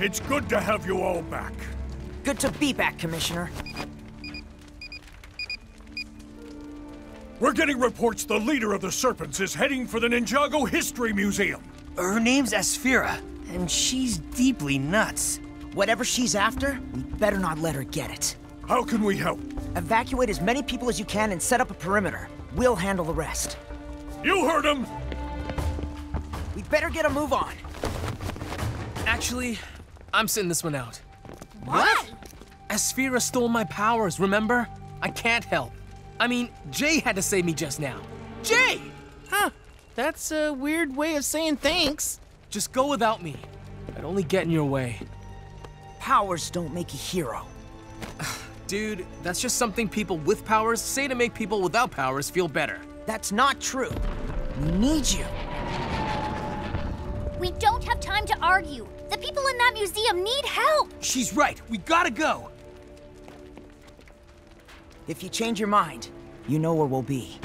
It's good to have you all back. Good to be back, Commissioner. We're getting reports the leader of the Serpents is heading for the Ninjago History Museum. Her name's Aspheera, and she's deeply nuts. Whatever she's after, we better not let her get it. How can we help? Evacuate as many people as you can and set up a perimeter. We'll handle the rest. You heard him! We better get a move on. Actually, I'm sitting this one out. What? Aspheera stole my powers, remember? I can't help. I mean, Jay had to save me just now. Jay! Huh. That's a weird way of saying thanks. Just go without me. I'd only get in your way. Powers don't make a hero. Dude, that's just something people with powers say to make people without powers feel better. That's not true. We need you. We don't have time to argue. The people in that museum need help. She's right. We gotta go. If you change your mind, you know where we'll be.